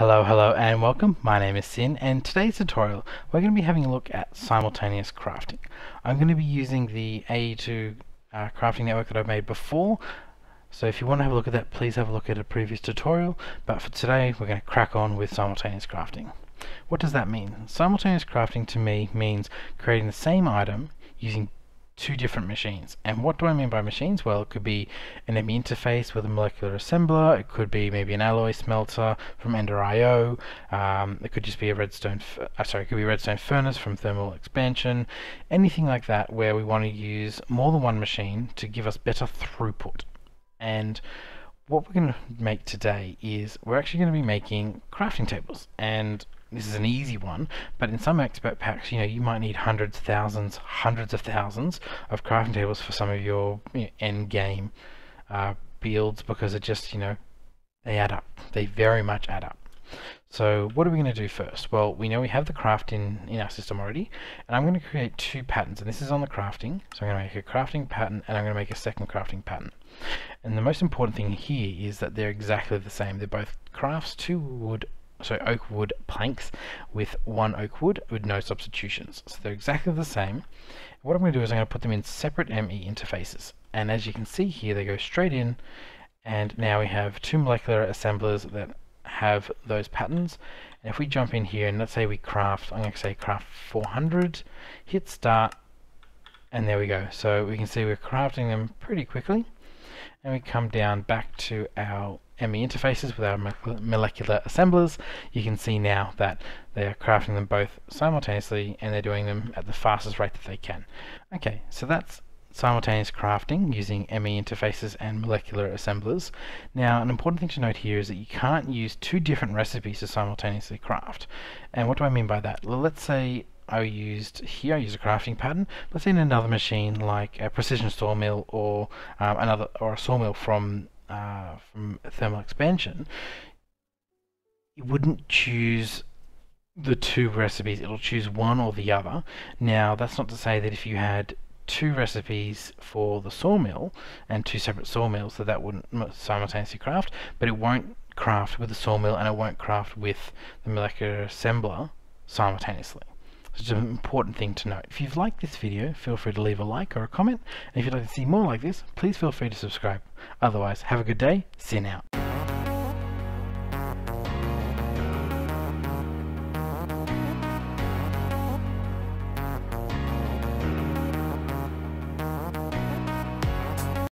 Hello, hello, and welcome. My name is Syn, and today's tutorial we're going to be having a look at simultaneous crafting. I'm going to be using the AE2 uh, crafting network that I've made before, so if you want to have a look at that, please have a look at a previous tutorial, but for today we're going to crack on with simultaneous crafting. What does that mean? Simultaneous crafting to me means creating the same item using two different machines. And what do I mean by machines? Well, it could be an ME interface with a molecular assembler. It could be maybe an alloy smelter from Ender IO. Um, it could just be a redstone, uh, sorry, it could be redstone furnace from thermal expansion. Anything like that where we want to use more than one machine to give us better throughput. And what we're going to make today is we're actually going to be making crafting tables. And this is an easy one, but in some expert packs, you know, you might need hundreds, thousands, hundreds of thousands of crafting tables for some of your you know, end game uh, builds because it just, you know, they add up. They very much add up. So what are we going to do first? Well, we know we have the craft in, in our system already, and I'm going to create two patterns, and this is on the crafting. So I'm going to make a crafting pattern, and I'm going to make a second crafting pattern. And the most important thing here is that they're exactly the same. They're both crafts, two wood, so oak wood planks with one oak wood with no substitutions. So they're exactly the same. What I'm going to do is I'm going to put them in separate ME interfaces. And as you can see here, they go straight in. And now we have two molecular assemblers that have those patterns. And if we jump in here and let's say we craft, I'm going to say craft 400, hit start, and there we go. So we can see we're crafting them pretty quickly. And we come down back to our ME interfaces with our molecular assemblers, you can see now that they are crafting them both simultaneously and they're doing them at the fastest rate that they can. Okay, so that's simultaneous crafting using ME interfaces and molecular assemblers. Now an important thing to note here is that you can't use two different recipes to simultaneously craft. And what do I mean by that? Well, let's say I used here, I used a crafting pattern. Let's say in another machine like a precision sawmill or um, another or a sawmill from uh, from thermal expansion, you wouldn't choose the two recipes. It'll choose one or the other. Now, that's not to say that if you had two recipes for the sawmill and two separate sawmills that that wouldn't simultaneously craft, but it won't craft with the sawmill and it won't craft with the molecular assembler simultaneously. It's an important thing to note. If you've liked this video, feel free to leave a like or a comment. And if you'd like to see more like this, please feel free to subscribe. Otherwise, have a good day. See you now.